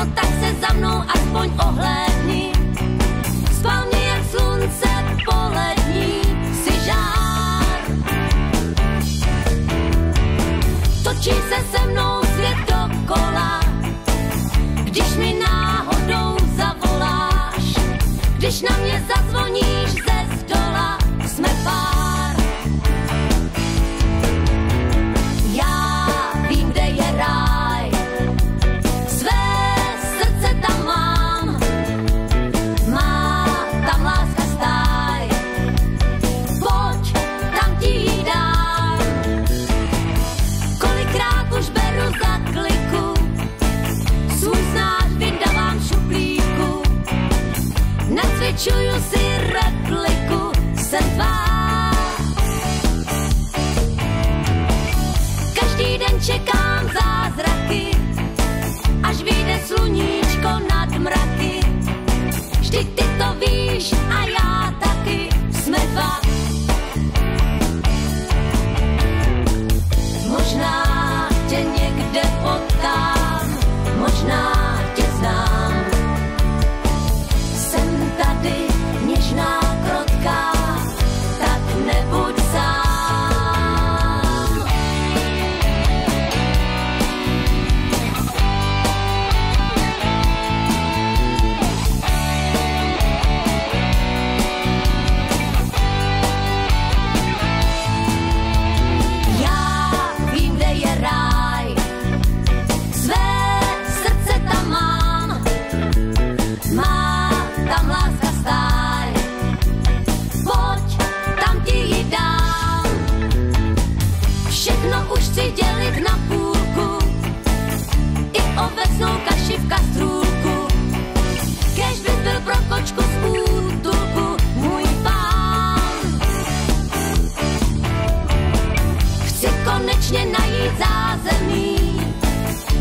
No tak se za mnou aspoň ohlédni. Spal mě jak slunce polední, si žár. Točí se se mnou svět dokola, když mi náhodou zavoláš, když na mě zazvoníš ze zdola, jsme pár. Nacvičuju si repliku, jsem tvá. Každý den čekám zázraky, až vyjde sluníčko nad mraky. Vždyť ty to víš a já taky, jsme dva.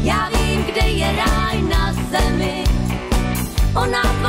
Já vím, kde je ráj na zemi. O nás dvou denně